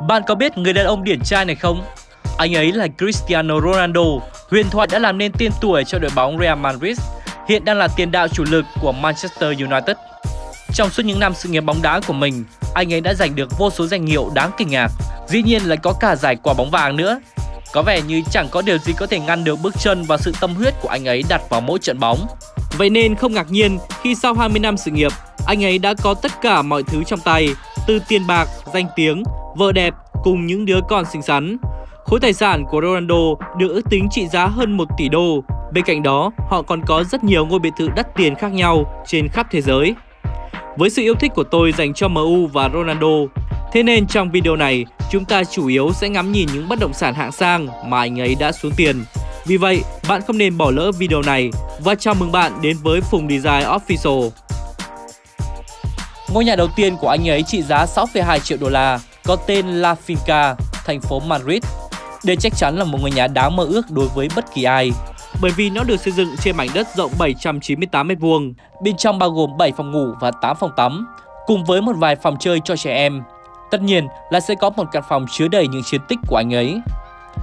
Bạn có biết người đàn ông điển trai này không? Anh ấy là Cristiano Ronaldo, huyền thoại đã làm nên tên tuổi cho đội bóng Real Madrid, hiện đang là tiền đạo chủ lực của Manchester United. Trong suốt những năm sự nghiệp bóng đá của mình, anh ấy đã giành được vô số danh hiệu đáng kinh ngạc. Dĩ nhiên lại có cả giải quả bóng vàng nữa. Có vẻ như chẳng có điều gì có thể ngăn được bước chân và sự tâm huyết của anh ấy đặt vào mỗi trận bóng. Vậy nên không ngạc nhiên khi sau 20 năm sự nghiệp, anh ấy đã có tất cả mọi thứ trong tay, từ tiền bạc, danh tiếng, vợ đẹp cùng những đứa con xinh xắn. Khối tài sản của Ronaldo được ước tính trị giá hơn 1 tỷ đô. Bên cạnh đó, họ còn có rất nhiều ngôi biệt thự đắt tiền khác nhau trên khắp thế giới. Với sự yêu thích của tôi dành cho MU và Ronaldo, thế nên trong video này chúng ta chủ yếu sẽ ngắm nhìn những bất động sản hạng sang mà anh ấy đã xuống tiền. Vì vậy, bạn không nên bỏ lỡ video này và chào mừng bạn đến với Phùng Design Official. Ngôi nhà đầu tiên của anh ấy trị giá 6,2 triệu đô la, có tên La Finca, thành phố Madrid. Đây chắc chắn là một ngôi nhà đáng mơ ước đối với bất kỳ ai, bởi vì nó được xây dựng trên mảnh đất rộng 798 m2, bên trong bao gồm 7 phòng ngủ và 8 phòng tắm, cùng với một vài phòng chơi cho trẻ em. Tất nhiên là sẽ có một căn phòng chứa đầy những chiến tích của anh ấy.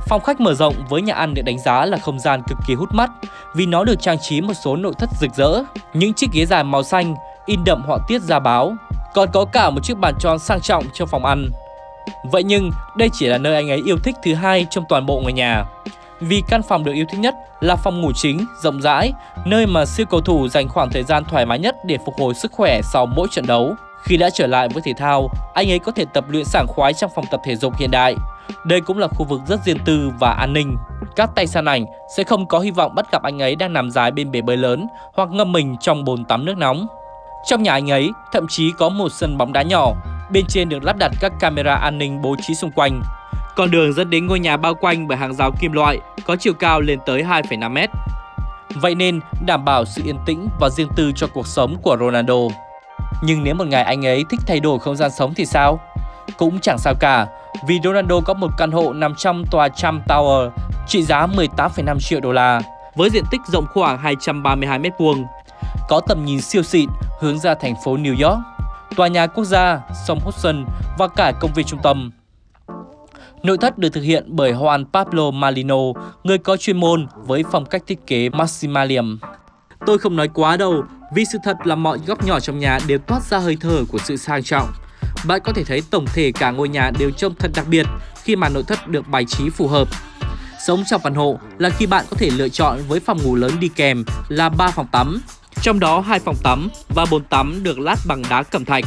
Phòng khách mở rộng với nhà ăn được đánh giá là không gian cực kỳ hút mắt vì nó được trang trí một số nội thất rực rỡ, những chiếc ghế dài màu xanh in đậm họa tiết gia báo, còn có cả một chiếc bàn tròn sang trọng trong phòng ăn. Vậy nhưng đây chỉ là nơi anh ấy yêu thích thứ hai trong toàn bộ ngôi nhà. Vì căn phòng được yêu thích nhất là phòng ngủ chính, rộng rãi, nơi mà siêu cầu thủ dành khoảng thời gian thoải mái nhất để phục hồi sức khỏe sau mỗi trận đấu. Khi đã trở lại với thể thao, anh ấy có thể tập luyện sảng khoái trong phòng tập thể dục hiện đại. Đây cũng là khu vực rất riêng tư và an ninh. Các tay săn ảnh sẽ không có hy vọng bắt gặp anh ấy đang nằm dài bên bể bơi lớn hoặc ngâm mình trong bồn tắm nước nóng. Trong nhà anh ấy thậm chí có một sân bóng đá nhỏ, bên trên được lắp đặt các camera an ninh bố trí xung quanh. Con đường dẫn đến ngôi nhà bao quanh bởi hàng rào kim loại có chiều cao lên tới 2,5 mét. Vậy nên đảm bảo sự yên tĩnh và riêng tư cho cuộc sống của Ronaldo. Nhưng nếu một ngày anh ấy thích thay đổi không gian sống thì sao? Cũng chẳng sao cả, vì Ronaldo có một căn hộ nằm trong tòa Trump Tower trị giá 18,5 triệu đô la với diện tích rộng khoảng 232 m2, có tầm nhìn siêu xịn hướng ra thành phố New York, tòa nhà quốc gia, sông Hudson và cả công viên trung tâm. Nội thất được thực hiện bởi Juan Pablo Malino, người có chuyên môn với phong cách thiết kế Maximalium. Tôi không nói quá đâu, vì sự thật là mọi góc nhỏ trong nhà đều toát ra hơi thở của sự sang trọng. Bạn có thể thấy tổng thể cả ngôi nhà đều trông thật đặc biệt khi mà nội thất được bài trí phù hợp. Sống trong căn hộ là khi bạn có thể lựa chọn với phòng ngủ lớn đi kèm là 3 phòng tắm, trong đó hai phòng tắm và bồn tắm được lát bằng đá cẩm thạch.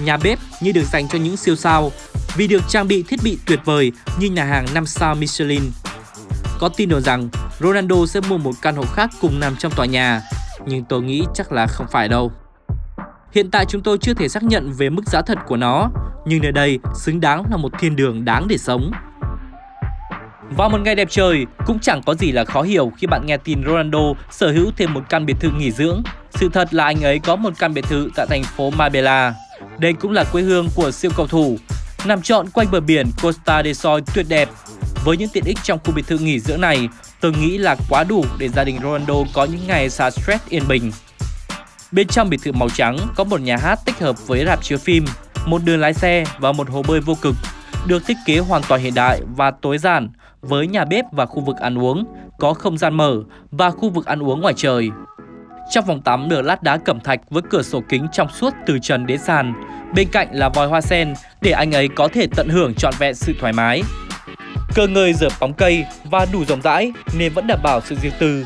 Nhà bếp như được dành cho những siêu sao vì được trang bị thiết bị tuyệt vời như nhà hàng 5 sao Michelin. Có tin đồn rằng Ronaldo sẽ mua một căn hộ khác cùng nằm trong tòa nhà, nhưng tôi nghĩ chắc là không phải đâu. Hiện tại chúng tôi chưa thể xác nhận về mức giá thật của nó, nhưng nơi đây xứng đáng là một thiên đường đáng để sống. Vào một ngày đẹp trời, cũng chẳng có gì là khó hiểu khi bạn nghe tin Ronaldo sở hữu thêm một căn biệt thự nghỉ dưỡng. Sự thật là anh ấy có một căn biệt thự tại thành phố Marbella. Đây cũng là quê hương của siêu cầu thủ, nằm trọn quanh bờ biển Costa del Sol tuyệt đẹp. Với những tiện ích trong khu biệt thự nghỉ dưỡng này, tôi nghĩ là quá đủ để gia đình Ronaldo có những ngày xả stress yên bình. Bên trong biệt thự màu trắng có một nhà hát tích hợp với rạp chiếu phim, một đường lái xe và một hồ bơi vô cực, được thiết kế hoàn toàn hiện đại và tối giản với nhà bếp và khu vực ăn uống, có không gian mở và khu vực ăn uống ngoài trời. Trong phòng tắm được lát đá cẩm thạch với cửa sổ kính trong suốt từ trần đến sàn, bên cạnh là vòi hoa sen để anh ấy có thể tận hưởng trọn vẹn sự thoải mái. Cơ ngơi rửa bóng cây và đủ rộng rãi nên vẫn đảm bảo sự riêng tư.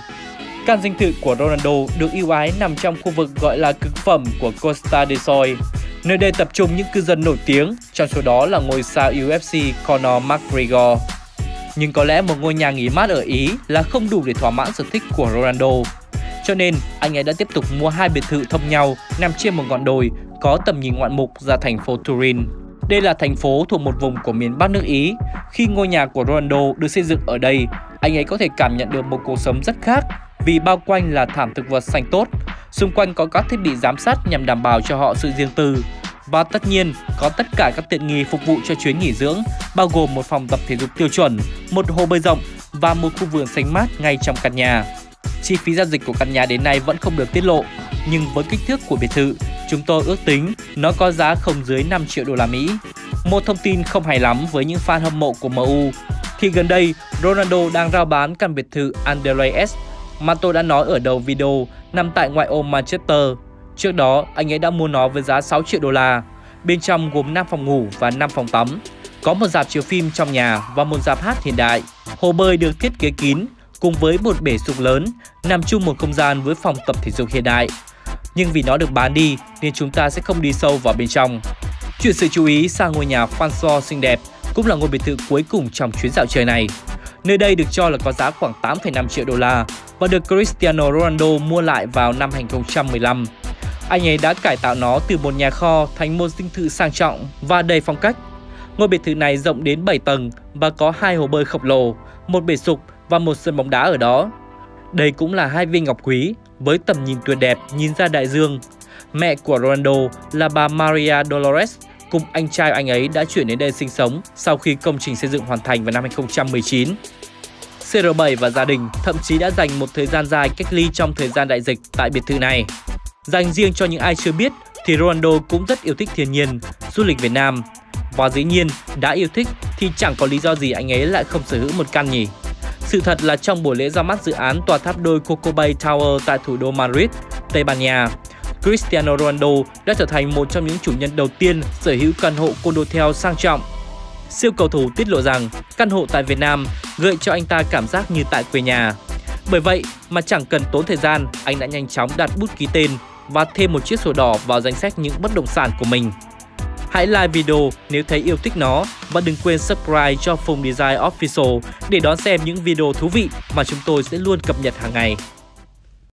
Căn dinh thự của Ronaldo được ưu ái nằm trong khu vực gọi là cực phẩm của Costa del Sol. Nơi đây tập trung những cư dân nổi tiếng, trong số đó là ngôi sao UFC Conor McGregor. Nhưng có lẽ một ngôi nhà nghỉ mát ở Ý là không đủ để thỏa mãn sở thích của Ronaldo. Cho nên, anh ấy đã tiếp tục mua hai biệt thự thông nhau nằm trên một ngọn đồi có tầm nhìn ngoạn mục ra thành phố Turin. Đây là thành phố thuộc một vùng của miền Bắc nước Ý. Khi ngôi nhà của Ronaldo được xây dựng ở đây, anh ấy có thể cảm nhận được một cuộc sống rất khác vì bao quanh là thảm thực vật xanh tốt, xung quanh có các thiết bị giám sát nhằm đảm bảo cho họ sự riêng tư. Và tất nhiên, có tất cả các tiện nghi phục vụ cho chuyến nghỉ dưỡng, bao gồm một phòng tập thể dục tiêu chuẩn, một hồ bơi rộng và một khu vườn xanh mát ngay trong căn nhà. Chi phí giao dịch của căn nhà đến nay vẫn không được tiết lộ, nhưng với kích thước của biệt thự, chúng tôi ước tính nó có giá không dưới 5 triệu đô la Mỹ. Một thông tin không hài lắm với những fan hâm mộ của MU thì gần đây Ronaldo đang rao bán căn biệt thự Anderlecht mà tôi đã nói ở đầu video nằm tại ngoại ô Manchester. Trước đó, anh ấy đã mua nó với giá 6 triệu đô la. Bên trong gồm 5 phòng ngủ và 5 phòng tắm. Có một dạp chiếu phim trong nhà và một dạp hát hiện đại. Hồ bơi được thiết kế kín cùng với một bể sục lớn nằm chung một không gian với phòng tập thể dục hiện đại. Nhưng vì nó được bán đi nên chúng ta sẽ không đi sâu vào bên trong. Chuyển sự chú ý sang ngôi nhà François xinh đẹp cũng là ngôi biệt thự cuối cùng trong chuyến dạo chơi này. Nơi đây được cho là có giá khoảng 8,5 triệu đô la và được Cristiano Ronaldo mua lại vào năm 2015. Anh ấy đã cải tạo nó từ một nhà kho thành một dinh thự sang trọng và đầy phong cách. Ngôi biệt thự này rộng đến 7 tầng và có hai hồ bơi khổng lồ, một bể sục và một sân bóng đá ở đó. Đây cũng là hai viên ngọc quý với tầm nhìn tuyệt đẹp nhìn ra đại dương. Mẹ của Ronaldo là bà Maria Dolores cùng anh trai anh ấy đã chuyển đến đây sinh sống sau khi công trình xây dựng hoàn thành vào năm 2019. CR7 và gia đình thậm chí đã dành một thời gian dài cách ly trong thời gian đại dịch tại biệt thự này. Dành riêng cho những ai chưa biết thì Ronaldo cũng rất yêu thích thiên nhiên, du lịch Việt Nam. Và dĩ nhiên, đã yêu thích thì chẳng có lý do gì anh ấy lại không sở hữu một căn nhỉ. Sự thật là trong buổi lễ ra mắt dự án tòa tháp đôi Coco Bay Tower tại thủ đô Madrid, Tây Ban Nha, Cristiano Ronaldo đã trở thành một trong những chủ nhân đầu tiên sở hữu căn hộ condotel sang trọng. Siêu cầu thủ tiết lộ rằng căn hộ tại Việt Nam gợi cho anh ta cảm giác như tại quê nhà. Bởi vậy mà chẳng cần tốn thời gian, anh đã nhanh chóng đặt bút ký tên và thêm một chiếc sổ đỏ vào danh sách những bất động sản của mình. Hãy like video nếu thấy yêu thích nó và đừng quên subscribe cho Phùng Design Official để đón xem những video thú vị mà chúng tôi sẽ luôn cập nhật hàng ngày.